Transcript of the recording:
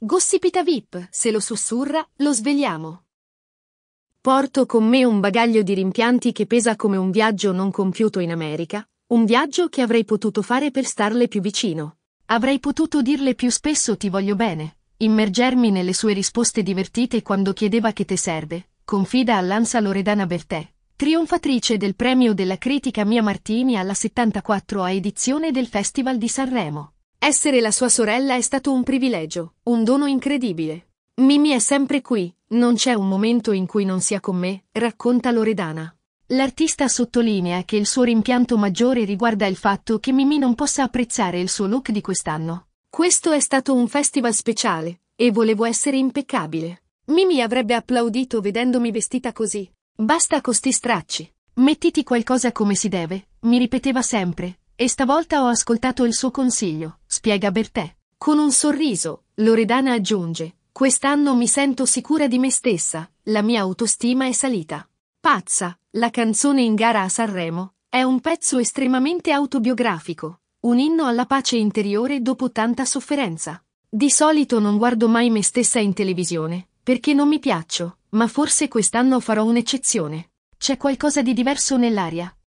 Gossipita VIP, se lo sussurra, lo svegliamo. Porto con me un bagaglio di rimpianti che pesa come un viaggio non compiuto in America, un viaggio che avrei potuto fare per starle più vicino. Avrei potuto dirle più spesso ti voglio bene, immergermi nelle sue risposte divertite quando chiedeva che te serve, confida all'Ansa Loredana Bertè, trionfatrice del premio della critica Mia Martini alla 74a edizione del Festival di Sanremo. Essere la sua sorella è stato un privilegio, un dono incredibile. Mimi è sempre qui, non c'è un momento in cui non sia con me, racconta Loredana. L'artista sottolinea che il suo rimpianto maggiore riguarda il fatto che Mimi non possa apprezzare il suo look di quest'anno. Questo è stato un festival speciale, e volevo essere impeccabile. Mimi avrebbe applaudito vedendomi vestita così. Basta con sti stracci. Mettiti qualcosa come si deve, mi ripeteva sempre, e stavolta ho ascoltato il suo consiglio, spiega Bertè. Con un sorriso, Loredana aggiunge, Quest'anno mi sento sicura di me stessa, la mia autostima è salita. Pazza, la canzone in gara a Sanremo, è un pezzo estremamente autobiografico, un inno alla pace interiore dopo tanta sofferenza. Di solito non guardo mai me stessa in televisione, perché non mi piaccio, ma forse quest'anno farò un'eccezione. C'è qualcosa di diverso nell'aria,